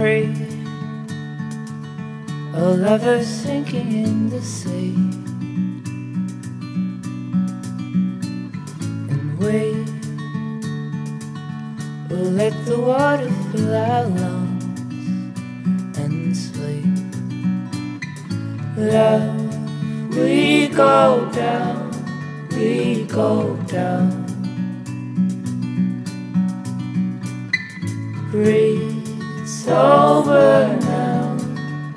free. A lover sinking in the sea. And we will let the water fill our lungs and sleep. Love, we go down, we go down. Breathe, it's over now,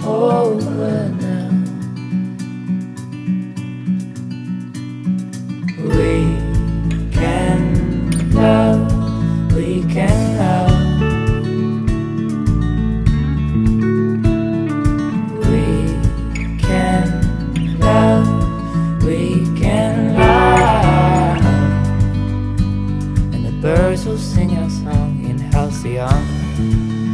over now. We can love, we can love. We can love, we can love. And the birds will sing our song in Halcyon.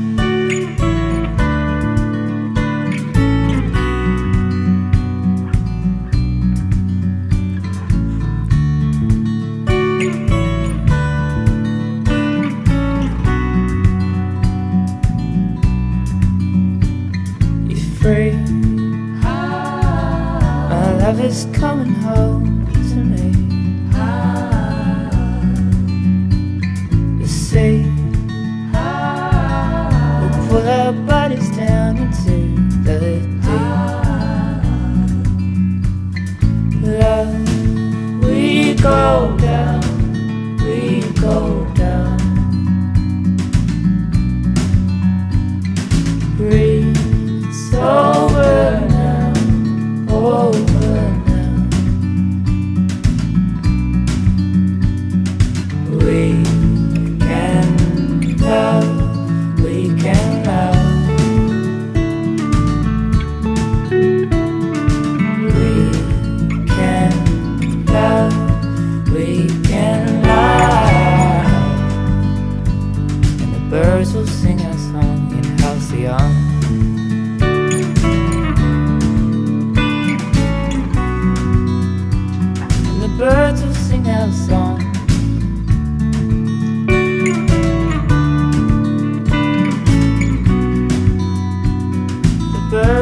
Is coming home to me. The sea will pull our bodies down into the deep. Love, we go down, we go down. Breathe, over now, oh over We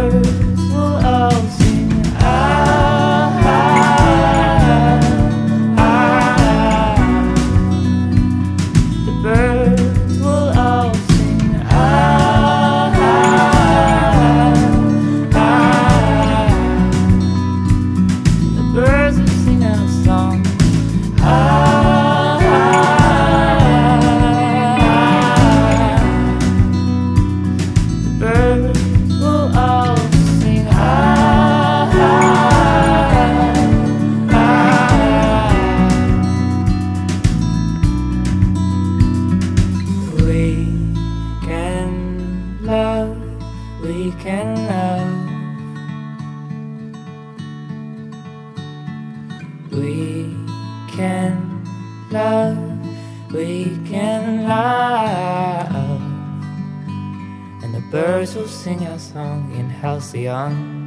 The We can love, we can love. And the birds will sing our song in Halcyon.